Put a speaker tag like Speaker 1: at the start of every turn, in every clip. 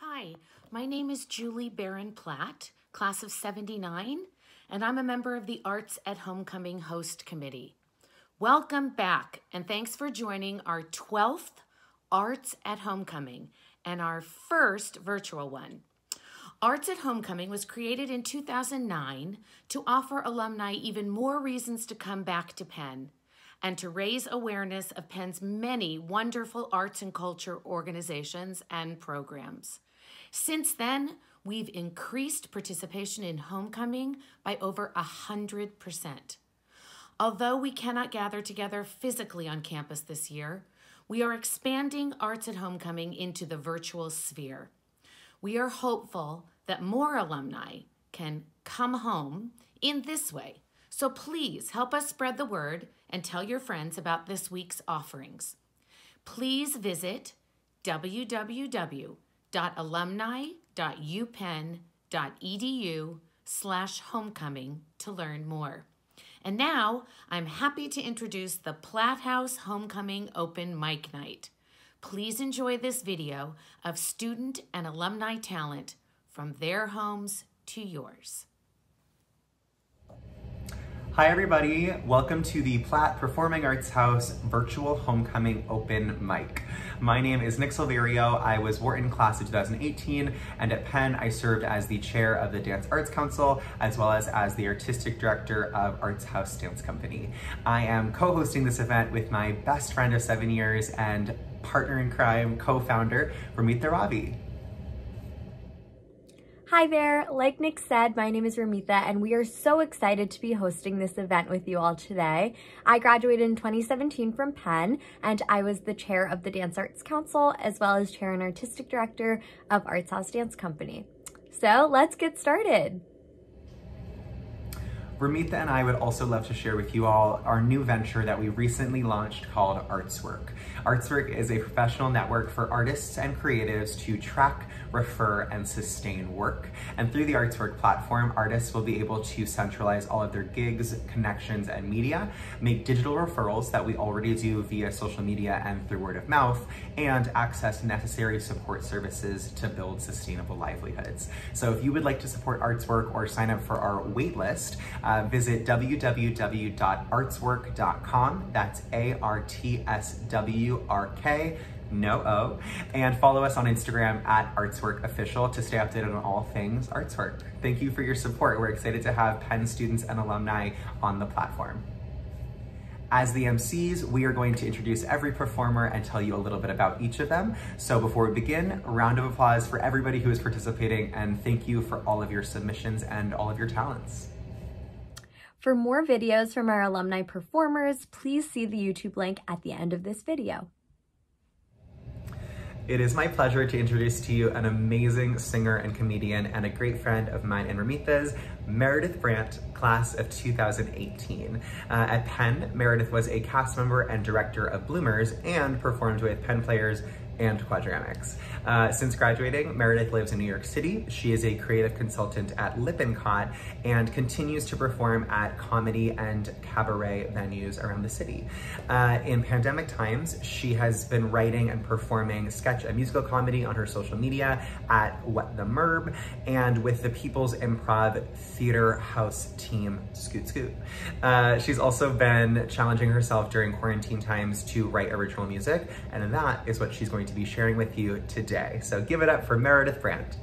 Speaker 1: Hi, my name is Julie Beren Platt, class of 79, and I'm a member of the Arts at Homecoming Host Committee. Welcome back, and thanks for joining our 12th Arts at Homecoming and our first virtual one. Arts at Homecoming was created in 2009 to offer alumni even more reasons to come back to Penn and to raise awareness of Penn's many wonderful arts and culture organizations and programs. Since then, we've increased participation in homecoming by over 100%. Although we cannot gather together physically on campus this year, we are expanding Arts at Homecoming into the virtual sphere. We are hopeful that more alumni can come home in this way. So please help us spread the word and tell your friends about this week's offerings. Please visit www.alumni.upenn.edu slash homecoming to learn more. And now I'm happy to introduce the Platt House Homecoming Open Mic Night. Please enjoy this video of student and alumni talent from their homes to yours.
Speaker 2: Hi everybody, welcome to the Platt Performing Arts House Virtual Homecoming Open Mic. My name is Nick Silverio, I was Wharton class of 2018, and at Penn I served as the chair of the Dance Arts Council, as well as as the artistic director of Arts House Dance Company. I am co-hosting this event with my best friend of seven years and partner in crime, co-founder, Ramita Ravi.
Speaker 3: Hi there, like Nick said, my name is Ramita and we are so excited to be hosting this event with you all today. I graduated in 2017 from Penn and I was the chair of the Dance Arts Council as well as chair and artistic director of Arts House Dance Company. So let's get started.
Speaker 2: Ramita and I would also love to share with you all our new venture that we recently launched called Artswrk. Artswrk is a professional network for artists and creatives to track, refer, and sustain work. And through the Artswrk platform, artists will be able to centralize all of their gigs, connections, and media, make digital referrals that we already do via social media and through word of mouth, and access necessary support services to build sustainable livelihoods. So if you would like to support Artswrk or sign up for our waitlist, uh, visit www.artswrk.com. That's A-R-T-S-W-R-K no O, and follow us on Instagram at Artswrk Official to stay updated on all things Artswrk. Thank you for your support. We're excited to have Penn students and alumni on the platform. As the MCs, we are going to introduce every performer and tell you a little bit about each of them. So before we begin, a round of applause for everybody who is participating and thank you for all of your submissions and all of your talents.
Speaker 3: For more videos from our alumni performers, please see the YouTube link at the end of this video.
Speaker 2: It is my pleasure to introduce to you an amazing singer and comedian and a great friend of mine and Ramita's, Meredith Brandt, class of 2018. Uh, at Penn, Meredith was a cast member and director of Bloomers and performed with Penn Players and Quadramics. Uh, since graduating, Meredith lives in New York City. She is a creative consultant at Lippincott and continues to perform at comedy and cabaret venues around the city. Uh, in pandemic times, she has been writing and performing sketch and musical comedy on her social media at What the Merb and with the People's Improv Theater House team Scoot Scoot. Uh, she's also been challenging herself during quarantine times to write original music, and that is what she's going to be sharing with you today. So give it up for Meredith Brandt.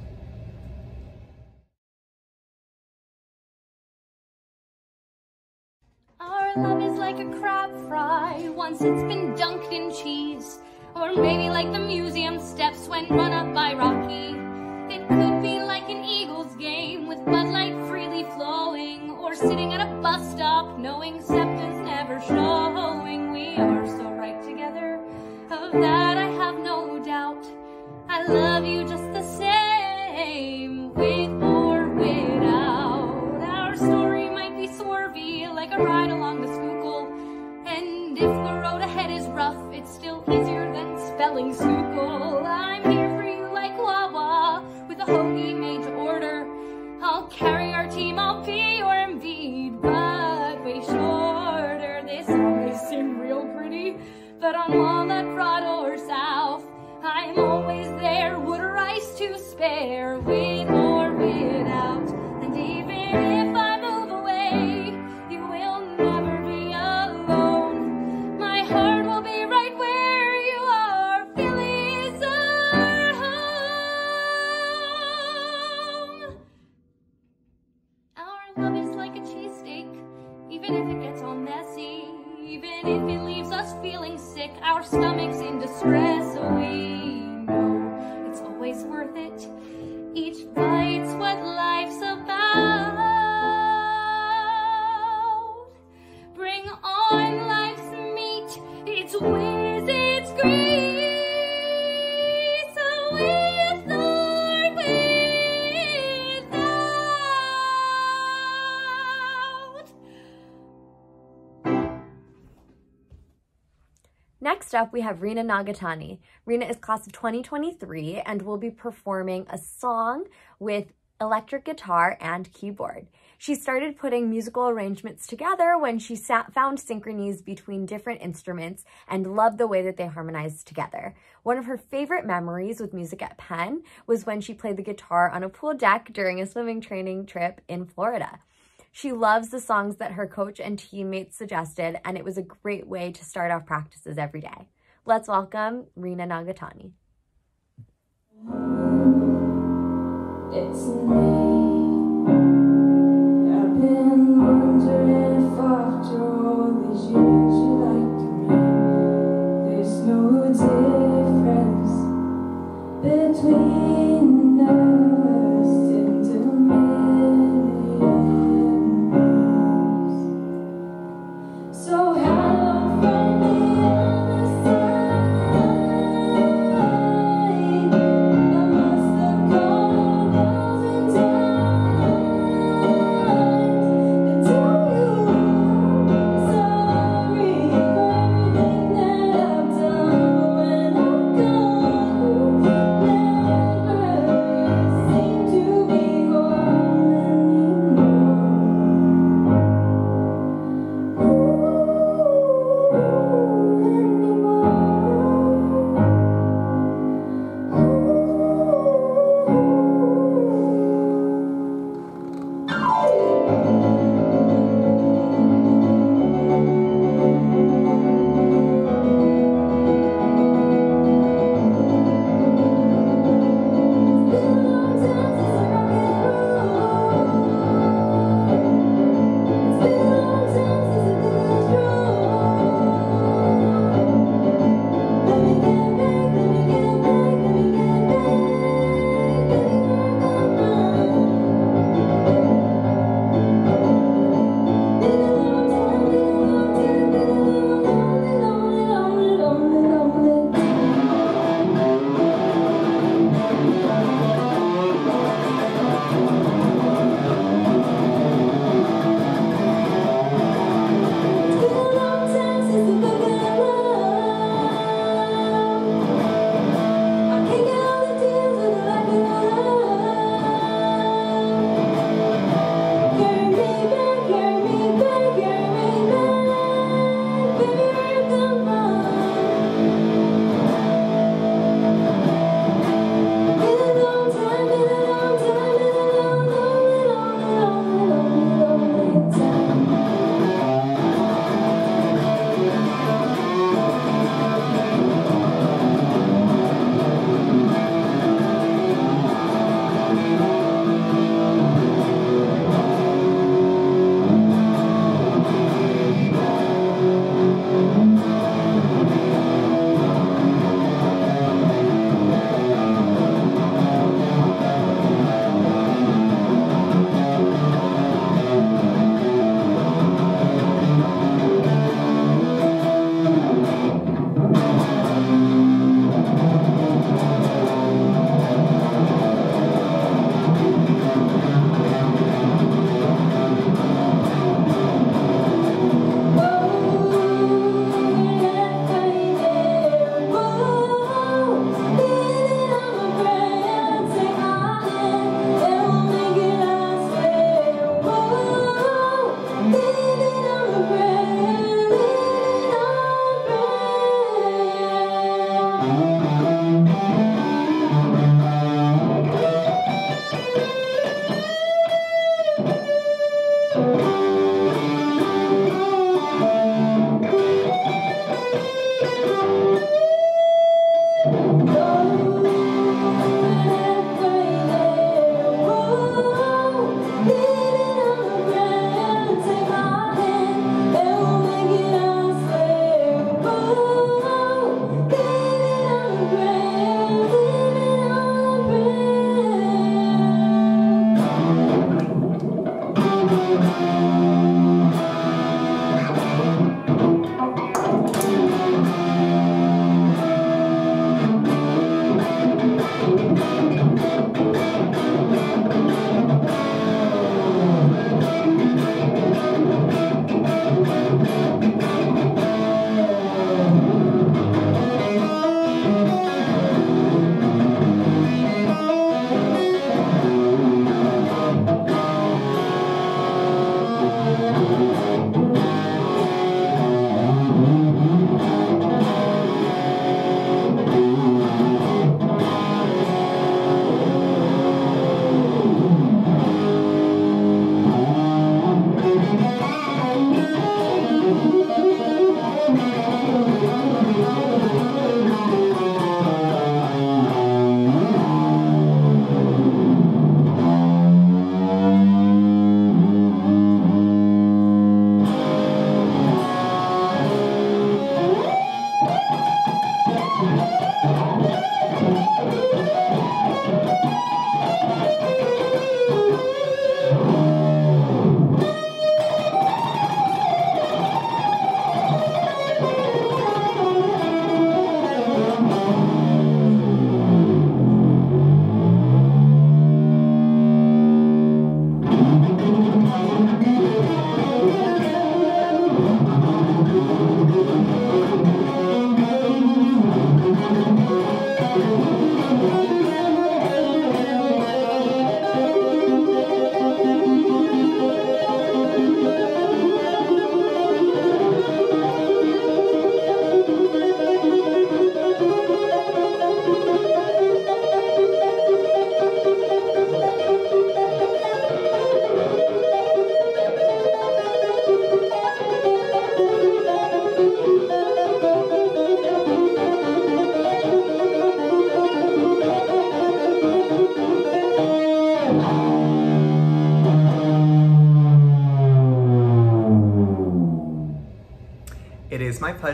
Speaker 4: Our love is like a crab fry, once it's been dunked in cheese. Or maybe like the museum steps when run up by Rocky. It could be like an Eagles game with Bud Light freely flowing. Or sitting at a bus stop knowing never showing. We are so right together, of that love you just the same, with or without. Our story might be like a ride along the. And if the road ahead is rough, it's still easier than spelling. I'm here for you like Wawa, with a hoagie made to order. I'll carry our team, I'll be your but way shorter. This always seemed real pretty, but on Walnut Broad or South, I'm always there, would rise to spare, with or without.
Speaker 3: Up, we have Rina Nagatani. Rina is class of 2023 and will be performing a song with electric guitar and keyboard. She started putting musical arrangements together when she sat, found synchronies between different instruments and loved the way that they harmonized together. One of her favorite memories with music at Penn was when she played the guitar on a pool deck during a swimming training trip in Florida. She loves the songs that her coach and teammates suggested, and it was a great way to start off practices every day. Let's welcome Rina Nagatani.
Speaker 5: It's me. There's no difference between us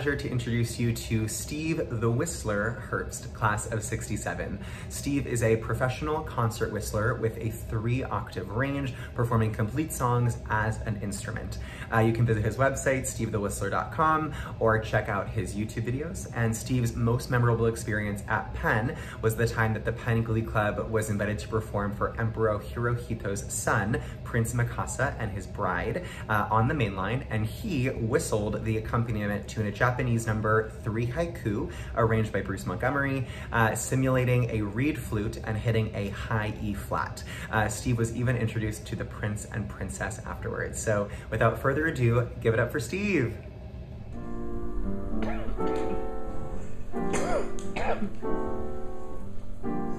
Speaker 2: pleasure to introduce you to Steve the Whistler Herbst, class of 67. Steve is a professional concert whistler with a three octave range, performing complete songs as an instrument. Uh, you can visit his website, stevethewhistler.com, or check out his YouTube videos. And Steve's most memorable experience at Penn was the time that the Penn Glee Club was invited to perform for Emperor Hirohito's son, Prince Mikasa, and his bride uh, on the main line, and he whistled the accompaniment to a Japanese number, Three Haiku, arranged by Bruce Montgomery, uh, simulating a reed flute and hitting a high E flat. Uh, Steve was even introduced to the prince and princess afterwards. So without further ado, give it up for Steve.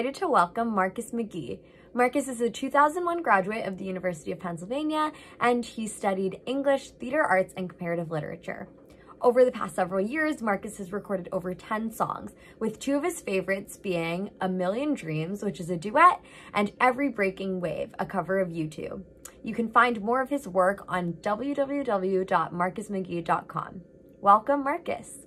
Speaker 3: excited to welcome Marcus McGee. Marcus is a 2001 graduate of the University of Pennsylvania, and he studied English, theater arts, and comparative literature. Over the past several years, Marcus has recorded over 10 songs, with two of his favorites being A Million Dreams, which is a duet, and Every Breaking Wave, a cover of U2. You can find more of his work on www.marcusmcgee.com. Welcome, Marcus.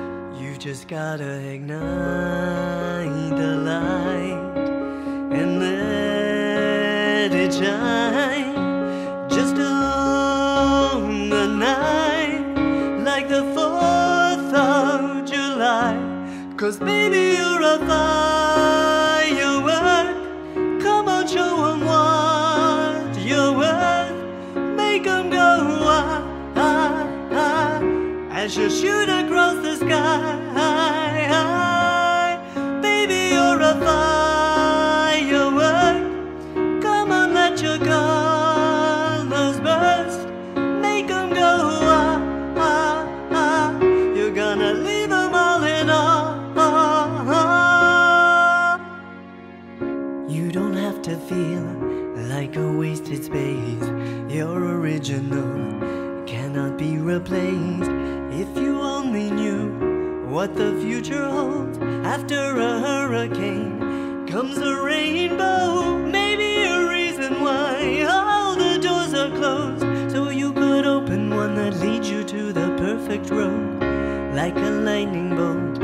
Speaker 6: Just gotta ignite the light and let it shine. Just on the night, like the 4th of July. Cause baby, you're a firework. As you shoot across the sky. Baby, you're a firework. Come on, let your colors burst. Make 'em go ah, ah, ah. You're gonna leave leave 'em all in awe. You don't have to feel like a wasted space. Your original cannot be replaced. What the future holds after a hurricane comes a rainbow. Maybe a reason why all the doors are closed. So you could open one that leads you to the perfect road. Like a lightning bolt,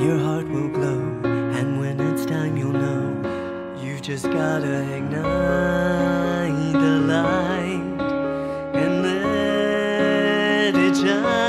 Speaker 6: your heart will glow. And when it's time, you'll know. You just gotta ignite the light and let it shine.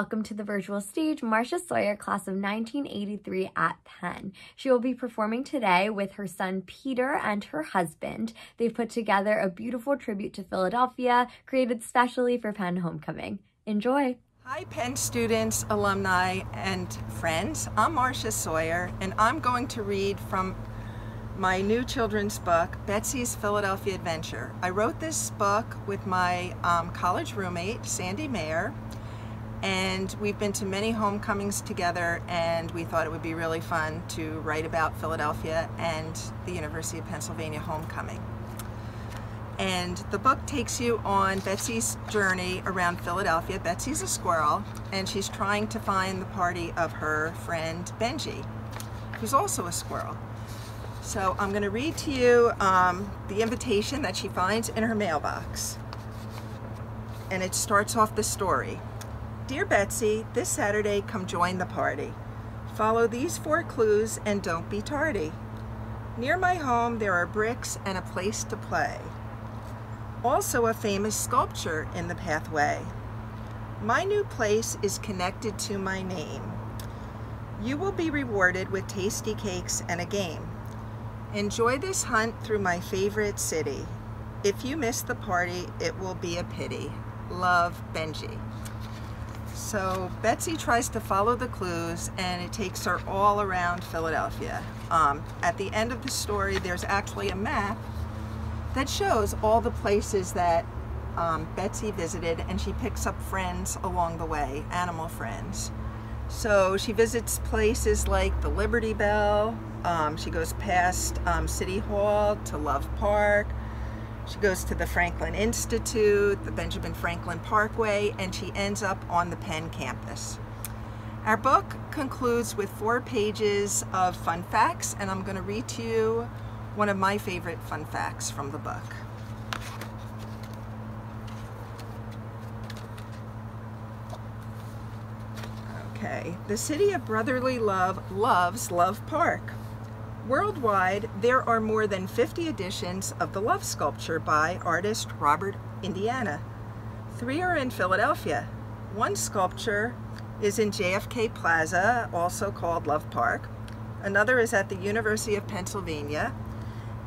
Speaker 3: Welcome to the virtual stage Marcia Sawyer, class of 1983 at Penn. She will be performing today with her son Peter and her husband. They've put together a beautiful tribute to Philadelphia, created specially for Penn Homecoming. Enjoy!
Speaker 7: Hi, Penn students, alumni, and friends. I'm Marcia Sawyer, and I'm going to read from my new children's book, Betsy's Philadelphia Adventure. I wrote this book with my um, college roommate, Sandy Mayer, and we've been to many homecomings together, and we thought it would be really fun to write about Philadelphia and the University of Pennsylvania homecoming. And the book takes you on Betsy's journey around Philadelphia. Betsy's a squirrel, and she's trying to find the party of her friend Benji, who's also a squirrel. So I'm going to read to you um, the invitation that she finds in her mailbox. And it starts off the story. Dear Betsy, this Saturday come join the party. Follow these four clues and don't be tardy. Near my home there are bricks and a place to play. Also a famous sculpture in the pathway. My new place is connected to my name. You will be rewarded with tasty cakes and a game. Enjoy this hunt through my favorite city. If you miss the party, it will be a pity. Love, Benji. So Betsy tries to follow the clues and it takes her all around Philadelphia. Um, at the end of the story, there's actually a map that shows all the places that um, Betsy visited and she picks up friends along the way, animal friends. So she visits places like the Liberty Bell, um, she goes past um, City Hall to Love Park, she goes to the Franklin Institute, the Benjamin Franklin Parkway, and she ends up on the Penn campus. Our book concludes with four pages of fun facts, and I'm going to read to you one of my favorite fun facts from the book. Okay, the city of brotherly love loves Love Park. Worldwide, there are more than 50 editions of the Love Sculpture by artist Robert Indiana. Three are in Philadelphia. One sculpture is in JFK Plaza, also called Love Park. Another is at the University of Pennsylvania.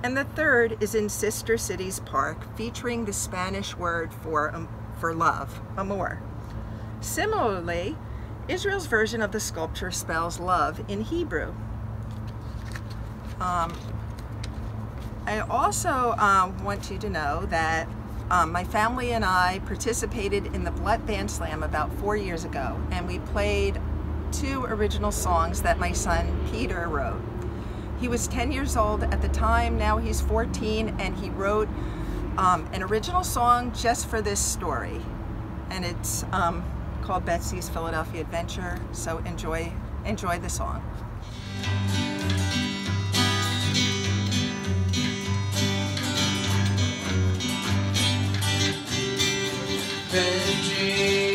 Speaker 7: And the third is in Sister Cities Park, featuring the Spanish word for, um, for love, amor. Similarly, Israel's version of the sculpture spells love in Hebrew. Um, I also um, want you to know that um, my family and I participated in the Blood Band Slam about four years ago, and we played two original songs that my son Peter wrote. He was 10 years old at the time, now he's 14, and he wrote um, an original song just for this story. And it's um, called Betsy's Philadelphia Adventure, so enjoy, enjoy the song.
Speaker 8: Benji,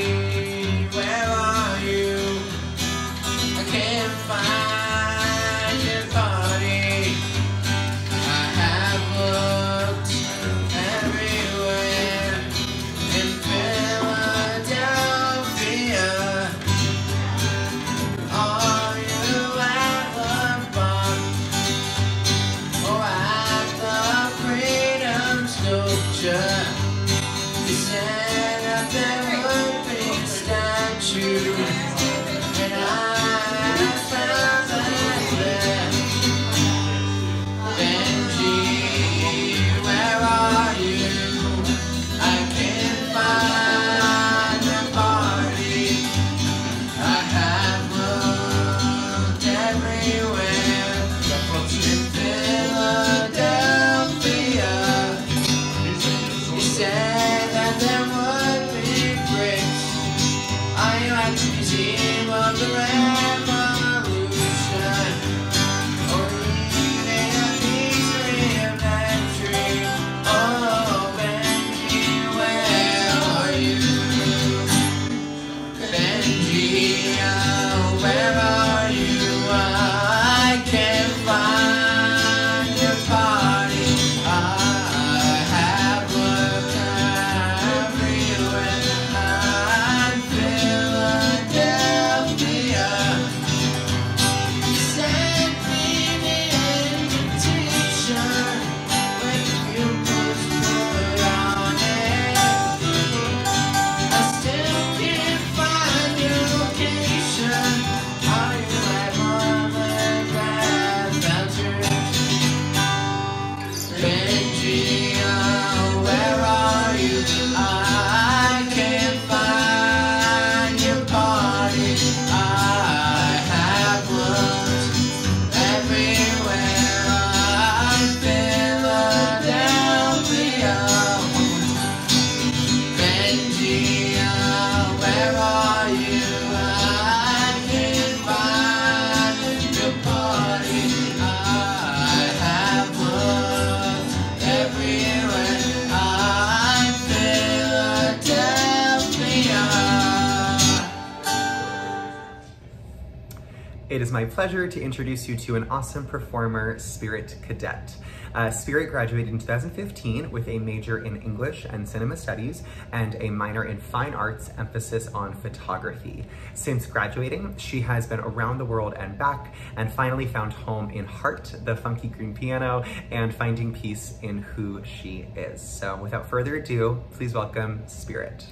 Speaker 2: is my pleasure to introduce you to an awesome performer, Spirit Cadet. Uh, Spirit graduated in 2015 with a major in English and Cinema Studies and a minor in Fine Arts, emphasis on photography. Since graduating, she has been around the world and back and finally found home in Heart, the funky green piano, and finding peace in who she is. So without further ado, please welcome Spirit.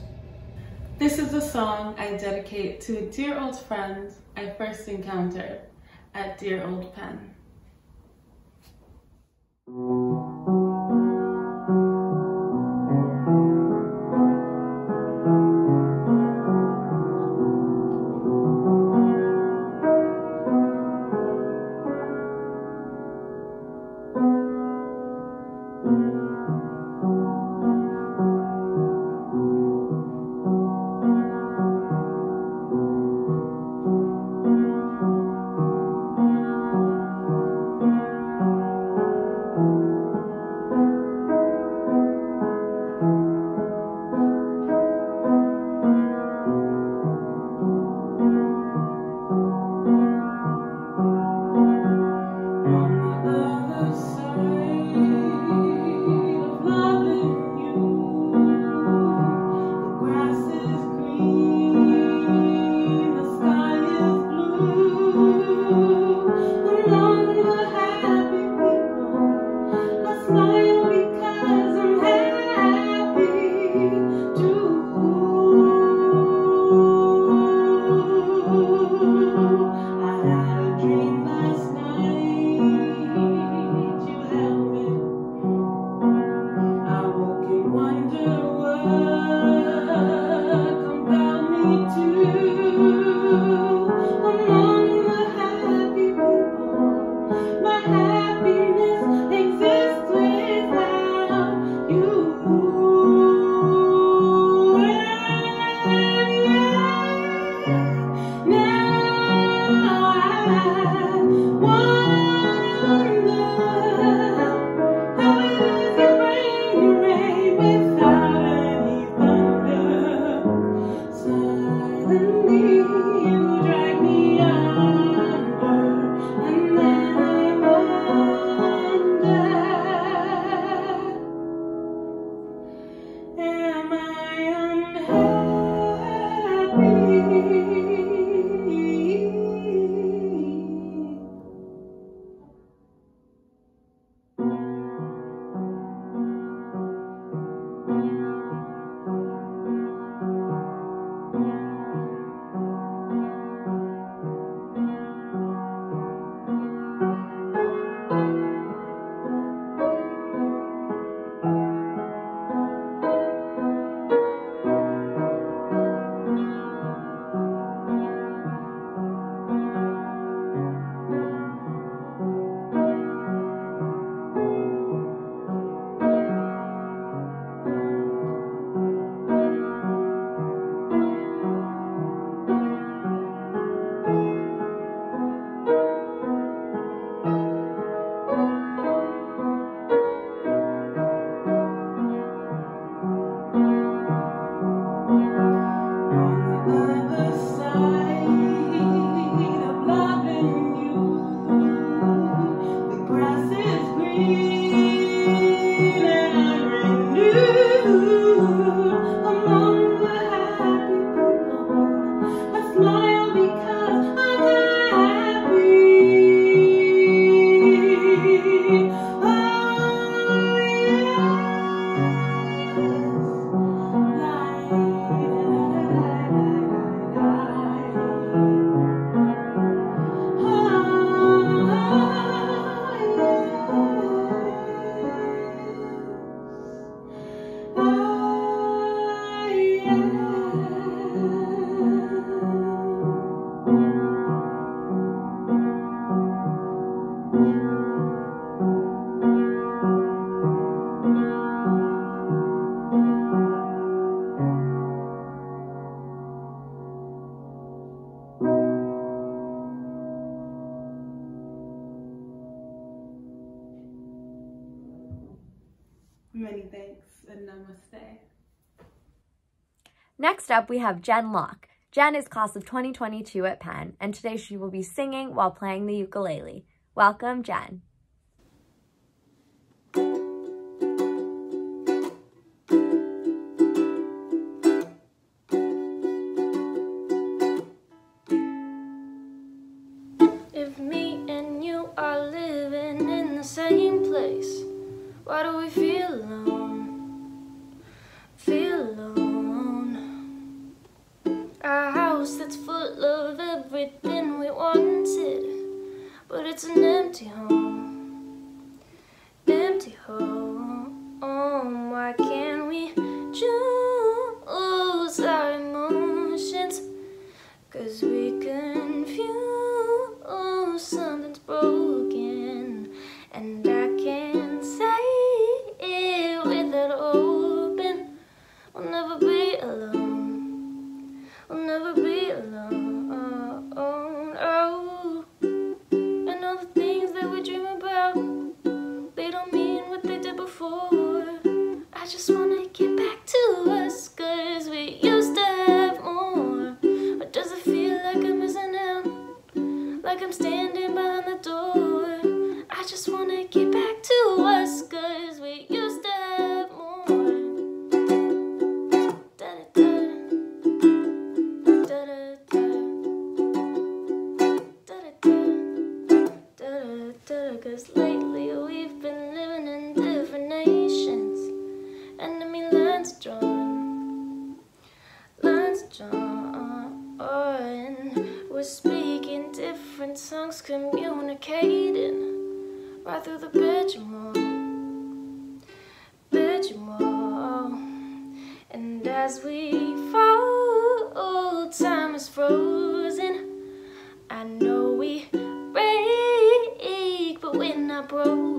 Speaker 9: This is a song I dedicate to a dear old friend I first encountered at Dear Old Penn. Many
Speaker 3: Next up, we have Jen Locke. Jen is class of 2022 at Penn, and today she will be singing while playing the ukulele. Welcome, Jen.
Speaker 10: Oh. broke.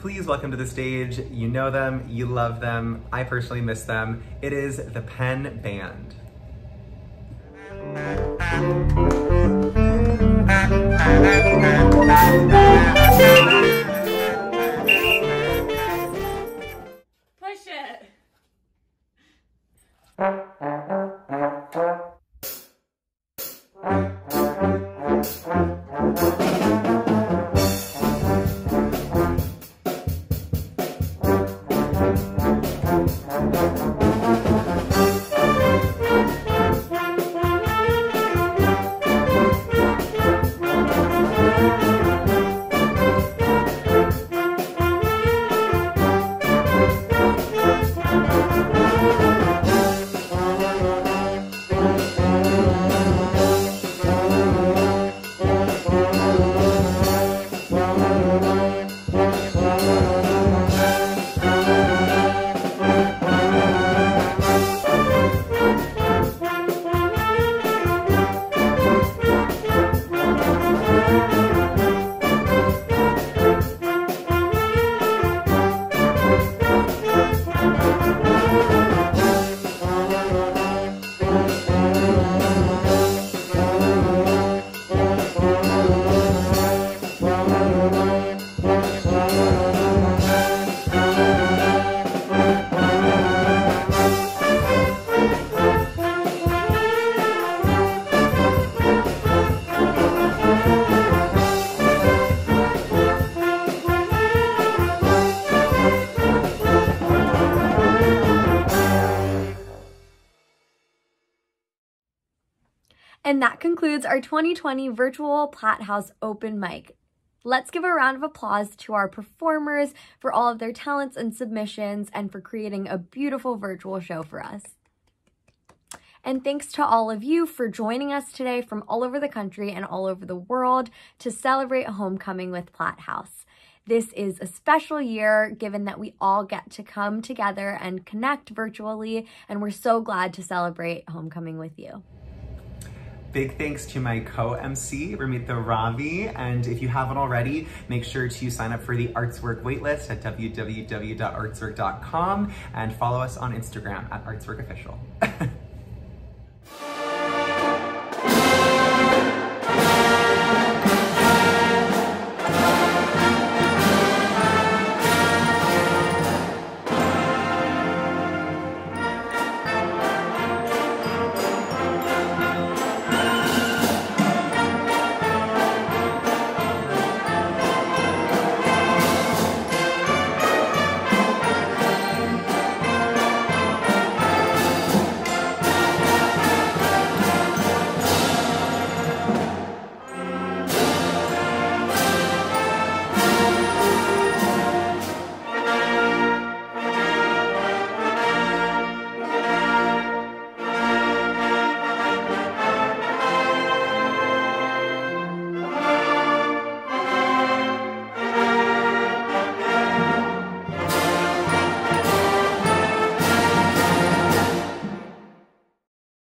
Speaker 2: Please welcome to the stage. You know them, you love them. I personally miss them. It is the Penn Band.
Speaker 3: concludes our 2020 virtual Platt House open mic. Let's give a round of applause to our performers for all of their talents and submissions and for creating a beautiful virtual show for us. And thanks to all of you for joining us today from all over the country and all over the world to celebrate homecoming with Platt House. This is a special year given that we all get to come together and connect virtually, and we're so glad to celebrate homecoming with you.
Speaker 2: Big thanks to my co-MC, Ramita Ravi. And if you haven't already, make sure to sign up for the Artswrk waitlist at www.artswrk.com and follow us on Instagram at artswrkofficial.